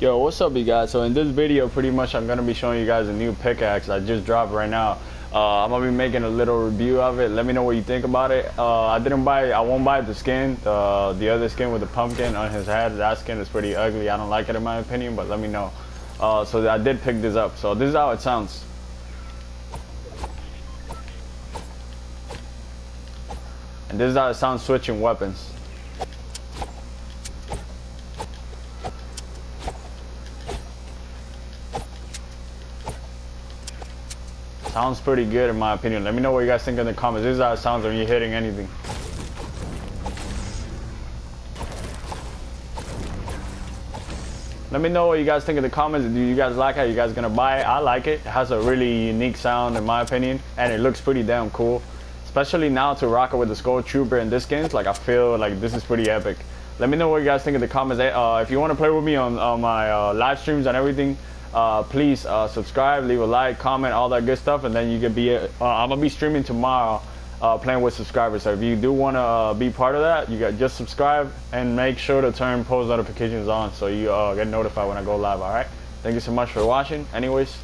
Yo, what's up you guys? So in this video, pretty much I'm gonna be showing you guys a new pickaxe I just dropped right now. Uh, I'm gonna be making a little review of it. Let me know what you think about it. Uh, I didn't buy, I won't buy the skin, the, the other skin with the pumpkin on his head. That skin is pretty ugly. I don't like it in my opinion, but let me know. Uh, so I did pick this up. So this is how it sounds. And this is how it sounds switching weapons. Sounds pretty good in my opinion. Let me know what you guys think in the comments. This is how it sounds when you're hitting anything. Let me know what you guys think in the comments. Do you guys like it? Are you guys gonna buy it? I like it. It has a really unique sound in my opinion. And it looks pretty damn cool. Especially now to rock it with the Skull Trooper in this game. Like I feel like this is pretty epic. Let me know what you guys think in the comments. Uh, if you want to play with me on, on my uh, live streams and everything, uh, please uh, subscribe, leave a like, comment, all that good stuff, and then you can be. Uh, I'm gonna be streaming tomorrow, uh, playing with subscribers. So if you do want to uh, be part of that, you got just subscribe and make sure to turn post notifications on so you uh, get notified when I go live. All right. Thank you so much for watching. Anyways.